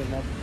এর মধ্যে